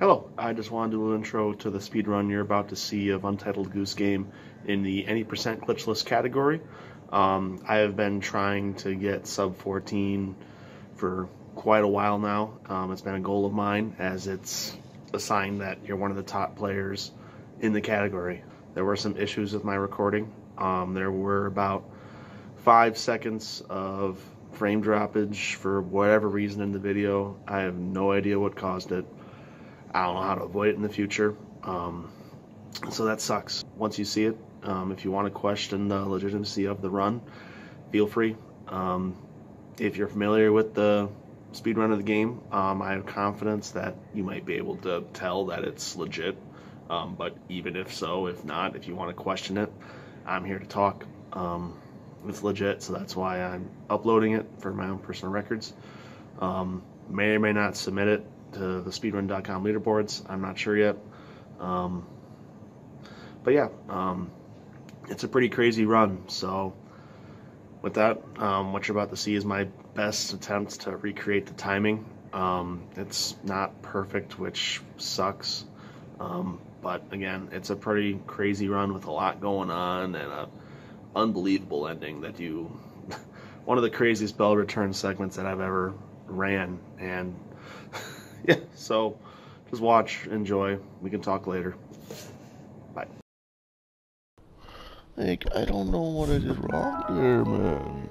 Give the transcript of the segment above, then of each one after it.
Hello, I just wanted to do an intro to the speedrun you're about to see of Untitled Goose Game in the any percent glitchless category. Um, I have been trying to get sub 14 for quite a while now. Um, it's been a goal of mine as it's a sign that you're one of the top players in the category. There were some issues with my recording. Um, there were about five seconds of frame droppage for whatever reason in the video. I have no idea what caused it. I don't know how to avoid it in the future. Um, so that sucks. Once you see it, um, if you want to question the legitimacy of the run, feel free. Um, if you're familiar with the speed run of the game, um, I have confidence that you might be able to tell that it's legit. Um, but even if so, if not, if you want to question it, I'm here to talk. Um, it's legit, so that's why I'm uploading it for my own personal records. may or may not submit it to the speedrun.com leaderboards. I'm not sure yet. Um, but yeah, um, it's a pretty crazy run. So with that, um, what you're about to see is my best attempts to recreate the timing. Um, it's not perfect, which sucks. Um, but again, it's a pretty crazy run with a lot going on and an unbelievable ending that you one of the craziest bell return segments that I've ever ran and yeah, so just watch, enjoy. We can talk later. Bye. Like, I don't know what I did wrong there, man.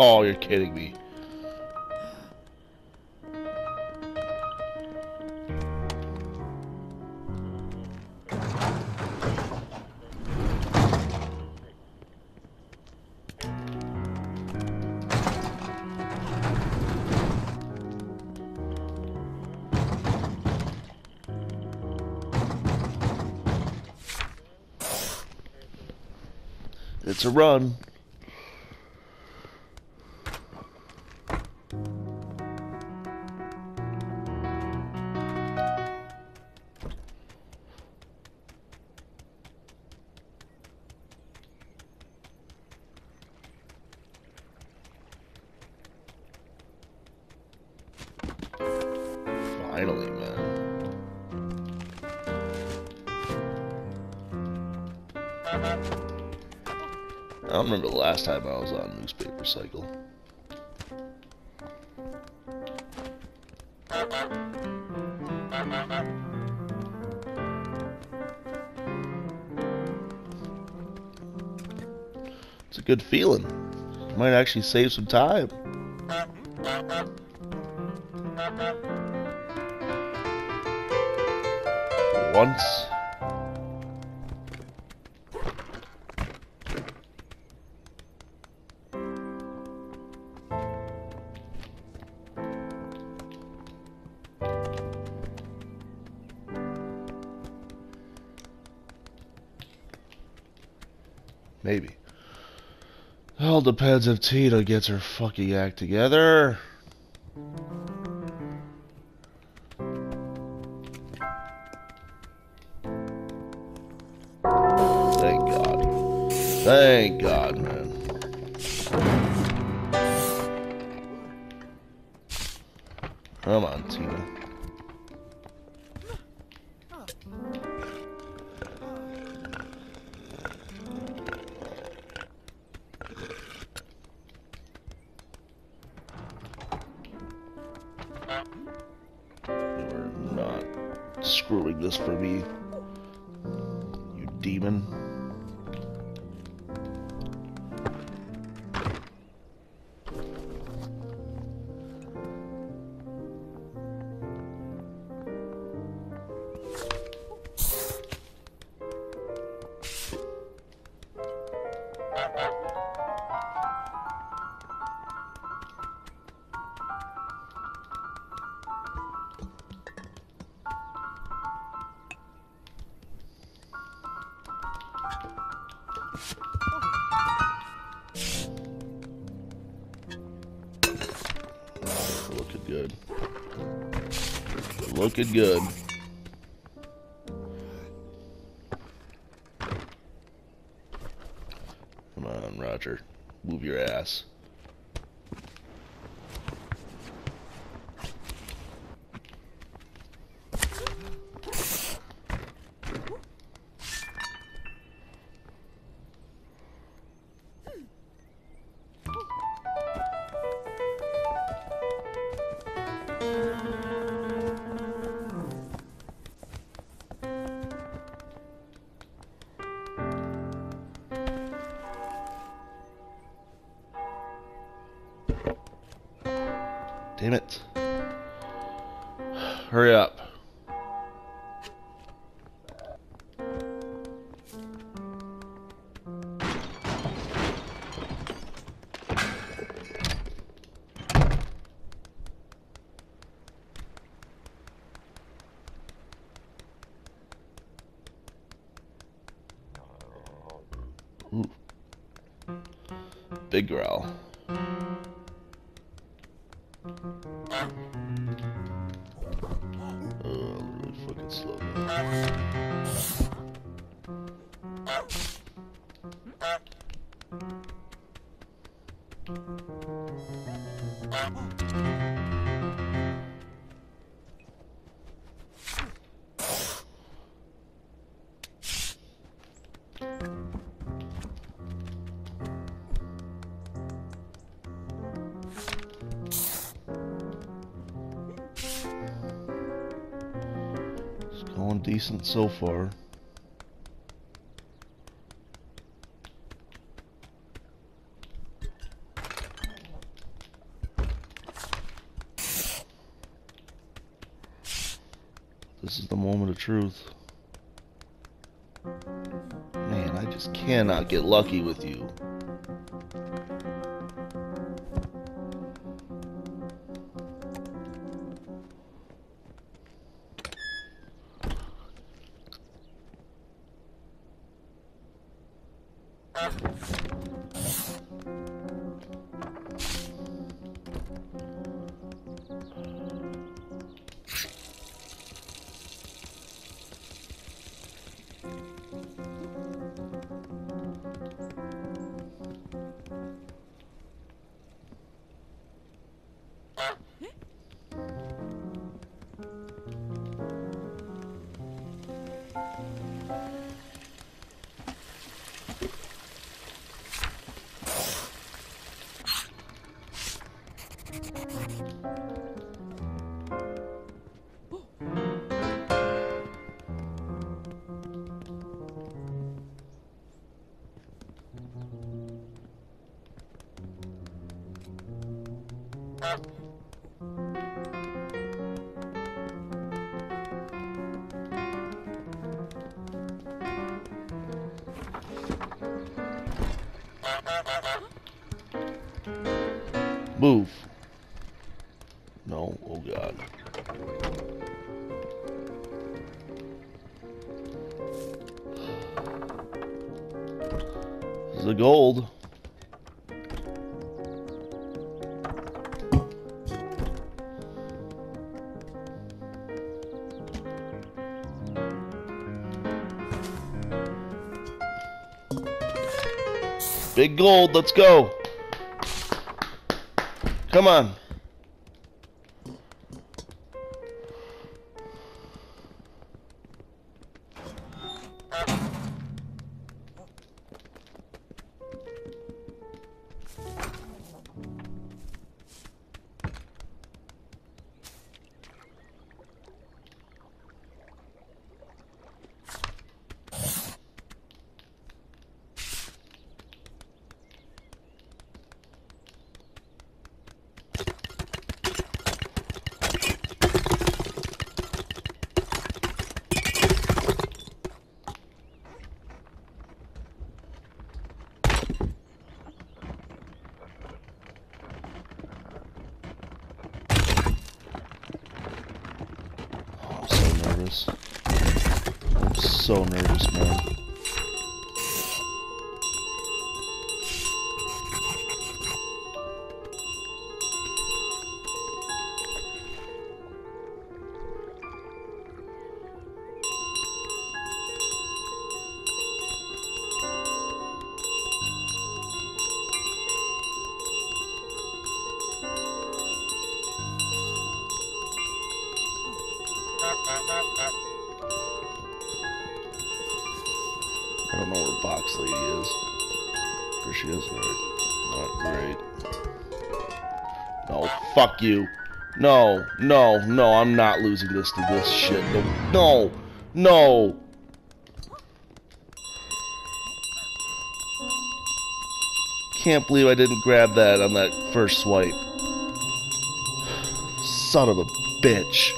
Oh, you're kidding me. It's a run. Don't remember the last time I was on newspaper cycle. It's a good feeling. Might actually save some time. Once. Maybe. All depends if Tina gets her fucking act together. Thank God. Thank God, You're not screwing this for me, you demon. Looking good. Looking good. Come on, Roger. Move your ass. Damn it. Hurry up. Big growl. Slow. going decent so far. This is the moment of truth. Man, I just cannot get lucky with you. ったえ？っ Move. No, oh god. The gold. Big gold, let's go. Come on. Lady is. There she is, right? Not great. No, fuck you. No, no, no, I'm not losing this to this shit. No, no, no. Can't believe I didn't grab that on that first swipe. Son of a bitch.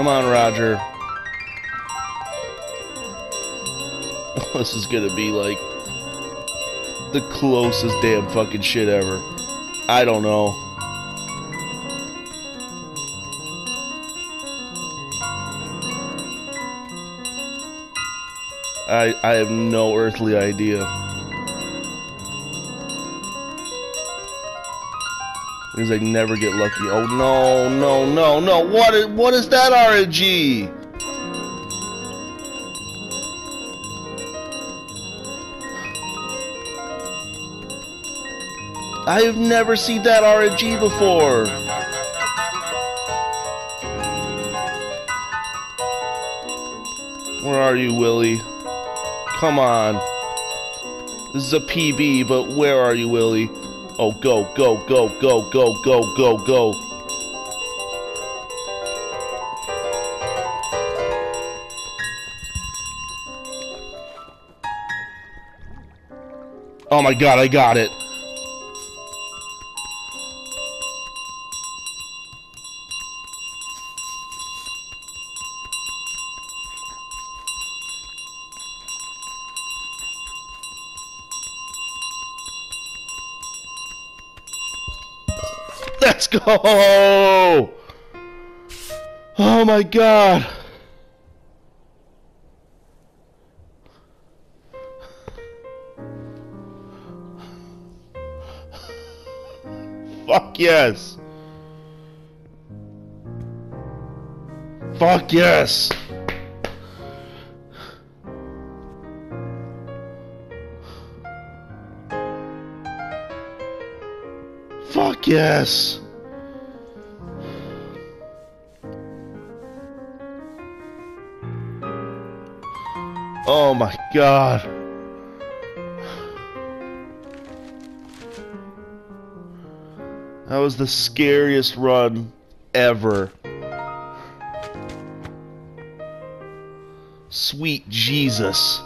Come on, Roger. this is gonna be like the closest damn fucking shit ever. I don't know. I I have no earthly idea. Because I never get lucky. Oh no, no, no, no. What is what is that RNG? I've never seen that RNG before. Where are you, Willie? Come on. This is a PB, but where are you, Willie? Oh, go, go, go, go, go, go, go, go. Oh my god, I got it. Let's go! Oh my god! Fuck yes! Fuck yes! Fuck yes! Oh my god. That was the scariest run ever. Sweet Jesus.